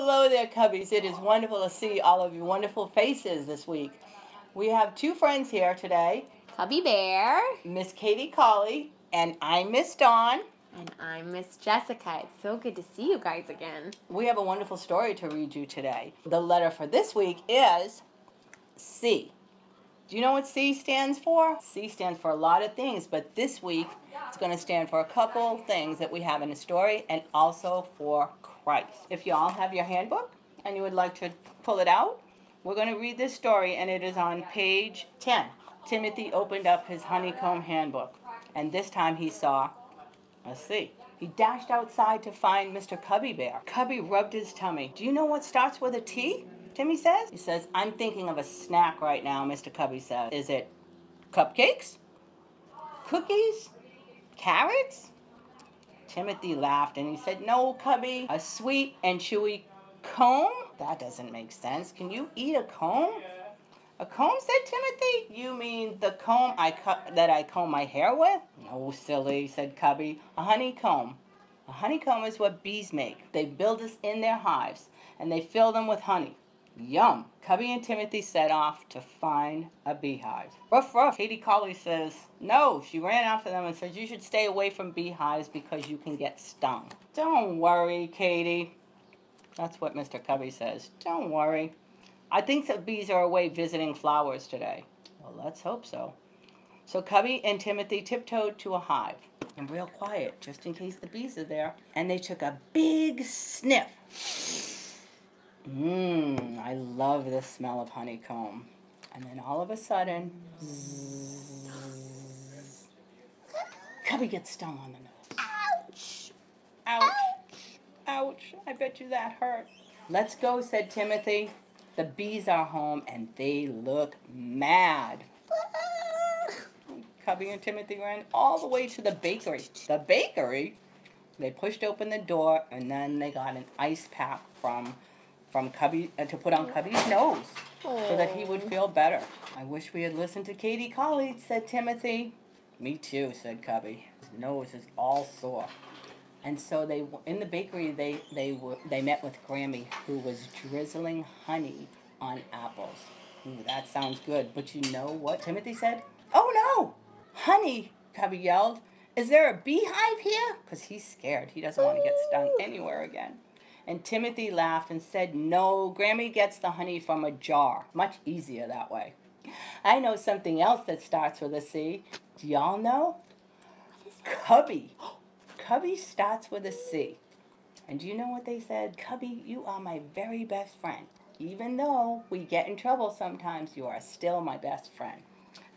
hello there, Cubbies. It is wonderful to see all of your wonderful faces this week. We have two friends here today Cubby Bear. Miss Katie Collie, and I'm Miss Dawn. And I'm Miss Jessica. It's so good to see you guys again. We have a wonderful story to read you today. The letter for this week is C. Do you know what C stands for? C stands for a lot of things, but this week it's going to stand for a couple things that we have in the story and also for Christ. If you all have your handbook and you would like to pull it out, we're going to read this story and it is on page 10. Timothy opened up his honeycomb handbook and this time he saw a C. He dashed outside to find Mr. Cubby Bear. Cubby rubbed his tummy. Do you know what starts with a T? Timmy says. He says, I'm thinking of a snack right now, Mr. Cubby says. Is it cupcakes? Cookies? Carrots? Timothy laughed and he said, No, Cubby, a sweet and chewy comb? That doesn't make sense. Can you eat a comb? A comb, said Timothy. You mean the comb I cu- that I comb my hair with? No, silly, said Cubby. A honeycomb. A honeycomb is what bees make. They build this in their hives and they fill them with honey. Yum. Cubby and Timothy set off to find a beehive. Ruff, ruff. Katie Collie says, no. She ran after them and says, you should stay away from beehives because you can get stung. Don't worry, Katie. That's what Mr. Cubby says. Don't worry. I think the bees are away visiting flowers today. Well, let's hope so. So Cubby and Timothy tiptoed to a hive and real quiet, just in case the bees are there, and they took a big sniff. Mmm, I love the smell of honeycomb. And then all of a sudden, zzz, Cubby gets stung on the nose. Ouch! Ouch! Ouch! I bet you that hurt. Let's go, said Timothy. The bees are home and they look mad. Cubby and Timothy ran all the way to the bakery. The bakery? They pushed open the door and then they got an ice pack from from Cubby uh, to put on Cubby's nose so that he would feel better. I wish we had listened to Katie Collie, said Timothy. Me too, said Cubby. His nose is all sore. And so they in the bakery they they were they met with Grammy who was drizzling honey on apples. Ooh, that sounds good. But you know what Timothy said? Oh no! Honey, Cubby yelled. Is there a beehive here? Because he's scared. He doesn't want to get stung anywhere again. And Timothy laughed and said, No, Grammy gets the honey from a jar. Much easier that way. I know something else that starts with a C. Do y'all know? Cubby. Cubby starts with a C. And do you know what they said? Cubby, you are my very best friend. Even though we get in trouble sometimes, you are still my best friend.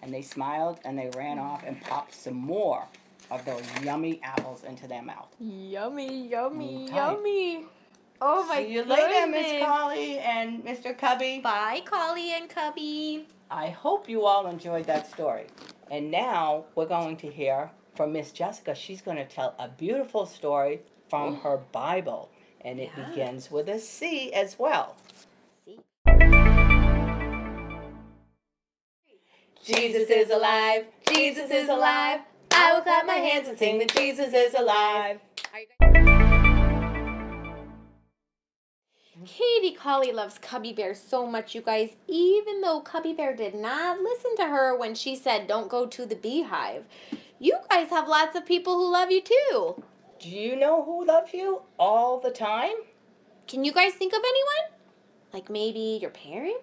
And they smiled and they ran off and popped some more of those yummy apples into their mouth. Yummy, yummy, Okay. yummy. Oh my See you goodness. later, Miss Collie and Mr. Cubby. Bye, Collie and Cubby. I hope you all enjoyed that story. And now we're going to hear from Miss Jessica. She's going to tell a beautiful story from her Bible. And it Yeah. begins with a C as well. Jesus is alive. Jesus is alive. I will clap my hands and sing that Jesus is alive. Katie Collie loves Cubby Bear so much, you guys, even though Cubby Bear did not listen to her when she said, Dawn't go to the beehive. You guys have lots of people who love you too. Do you know who loves you all the time? Can you guys think of anyone? Like maybe your parents?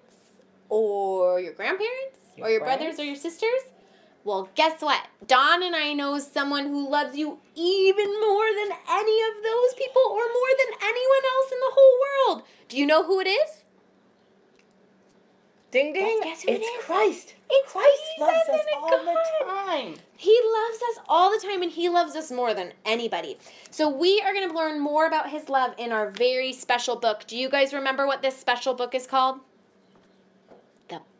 Or your grandparents? Your or your friends? brothers or your sisters? Well, guess what? Don and I know someone who loves you even more than any of those people or more than anyone else in the whole world. Do you know who it is? Ding ding. guess it it's is? Christ. It's Christ Jesus loves us all the time. He loves us all the time and he loves us more than anybody. So we are going to learn more about his love in our very special book. Do you guys remember what this special book is called?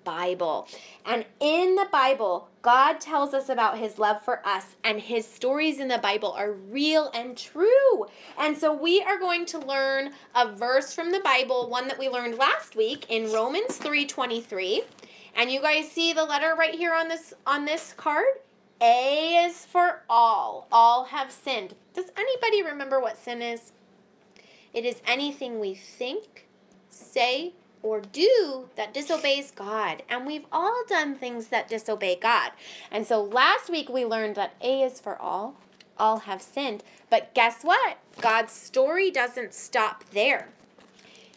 Bible. And in the Bible, God tells us about his love for us and his stories in the Bible are real and true. And so we are going to learn a verse from the Bible, one that we learned last week in Romans 3:23. And you guys see the letter right here on this on this card? A is for all. All have sinned. Does anybody remember what sin is? It is anything we think, say, or do that disobeys God. And we've all done things that disobey God. And so last week we learned that A is for all, all have sinned. But guess what? God's story doesn't stop there.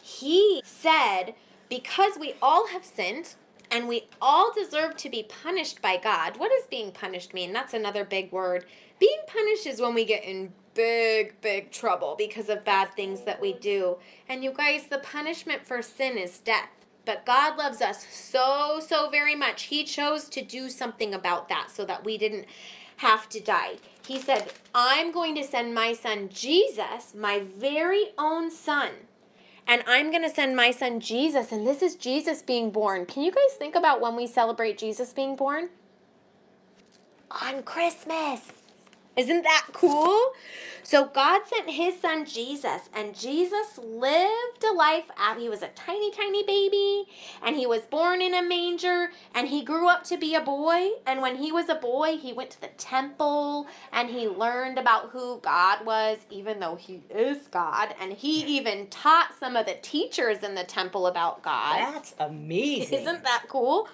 He said, because we all have sinned, and we all deserve to be punished by God. What does being punished mean? That's another big word. Being punished is when we get in big, big trouble because of bad things that we do. And you guys, the punishment for sin is death. But God loves us so, so very much. He chose to do something about that so that we didn't have to die. He said, I'm going to send my son Jesus, my very own son. And I'm going to send my son Jesus, and this is Jesus being born. Can you guys think about when we celebrate Jesus being born? On Christmas. Isn't that cool? So God sent his son Jesus, and Jesus lived a life. He was a tiny, tiny baby, and he was born in a manger, and he grew up to be a boy. And when he was a boy, he went to the temple and he learned about who God was, even though he is God. And he even taught some of the teachers in the temple about God. That's amazing. Isn't that cool?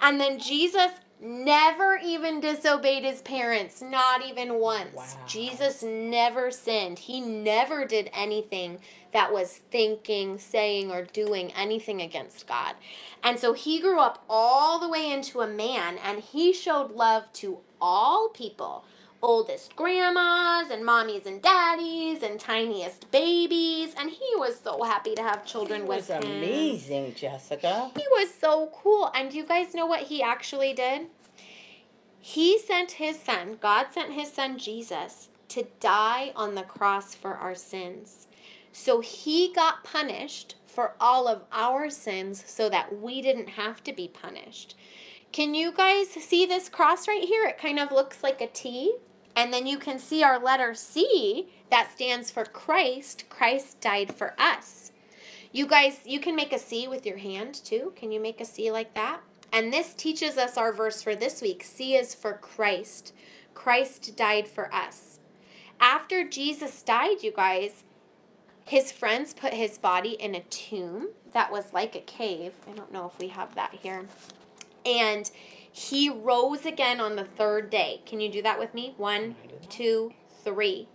And then Jesus never even disobeyed his parents, not even once. Wow. Jesus never sinned. He never did anything that was thinking, saying, or doing anything against God. And so he grew up all the way into a man and he showed love to all people oldest grandmas and mommies and daddies and tiniest babies and he was so happy to have children It with was him. amazing, Jessica. He was so cool. And do you guys know what he actually did? He sent his son, God sent his son Jesus to die on the cross for our sins. So he got punished for all of our sins so that we didn't have to be punished. Can you guys see this cross right here? It kind of looks like a T. And then you can see our letter C that stands for Christ. Christ died for us. You guys, you can make a C with your hand too. Can you make a C like that? And this teaches us our verse for this week. C is for Christ. Christ died for us. After Jesus died, you guys, his friends put his body in a tomb that was like a cave. I don't know if we have that here. And he rose again on the third day. Can you do that with me? One, two, three.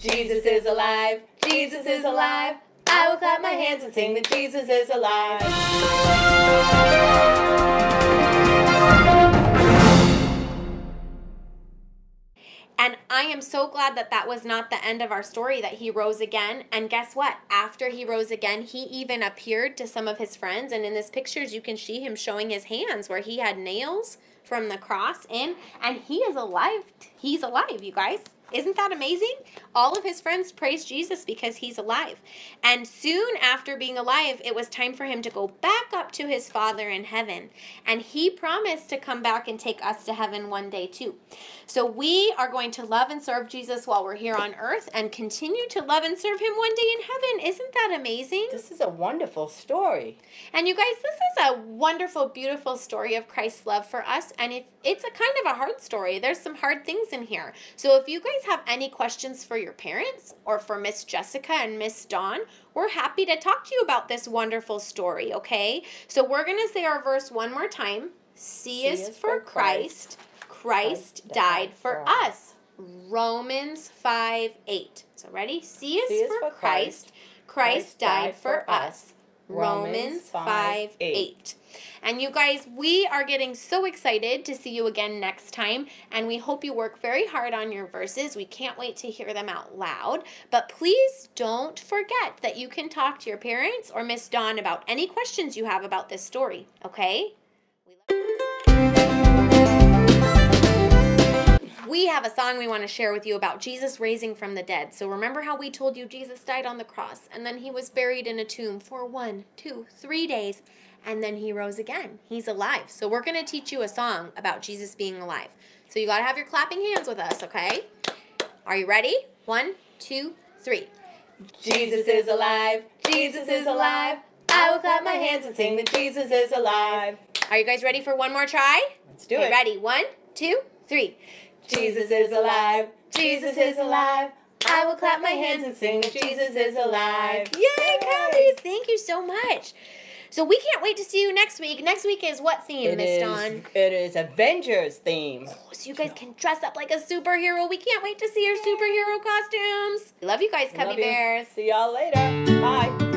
Jesus is alive. Jesus is alive. I will clap my hands and sing that Jesus is alive. And I am so glad that that was not the end of our story, that he rose again. And guess what? After he rose again, he even appeared to some of his friends. And in this pictures, you can see him showing his hands where he had nails from the cross in. And he is alive. He's alive, you guys. Isn't that amazing? All of his friends praised Jesus because he's alive. And soon after being alive, it was time for him to go back up to his Father in heaven. And he promised to come back and take us to heaven one day too. So we are going to love and serve Jesus while we're here on earth and continue to love and serve him one day in heaven. Isn't that amazing? This is a wonderful story. And you guys, this is a wonderful, beautiful story of Christ's love for us. And if it's a kind of a hard story, there's some hard things in here. So if you guys have any questions for your parents or for Miss Jessica and Miss Dawn, we're happy to talk to you about this wonderful story, okay? So we're going to say our verse one more time. C, is, for Christ. Christ died for us. Romans 5 8. So ready? C is, C is for for Christ. Christ died for us. Romans Romans 5 5, 8. 8. And you guys, we are getting so excited to see you again next time. And we hope you work very hard on your verses. We can't wait to hear them out loud. But please don't forget that you can talk to your parents or Miss Dawn about any questions you have about this story, okay? Have a song we want to share with you about Jesus raising from the dead. So remember how we told you Jesus died on the cross and then he was buried in a tomb for one, two, three days and then he rose again. He's alive. So we're going to teach you a song about Jesus being alive. So you got to have your clapping hands with us, okay? Are you ready? One, two, three. Jesus is alive. Jesus is alive. I will clap my hands and sing that Jesus is alive. Are you guys ready for one more try? Let's do Okay, it. Ready? One, two, three. Jesus is alive. Jesus is alive. I will clap my hands and sing that Jesus is alive. Yay, Callies! Thank you so much. So we can't wait to see you next week. Next week is what theme, Miss Dawn? it is Avengers theme. Oh, so you guys can dress up like a superhero. We can't wait to see your superhero costumes. Love you guys, Cubby. Bears. See y'all later. Bye.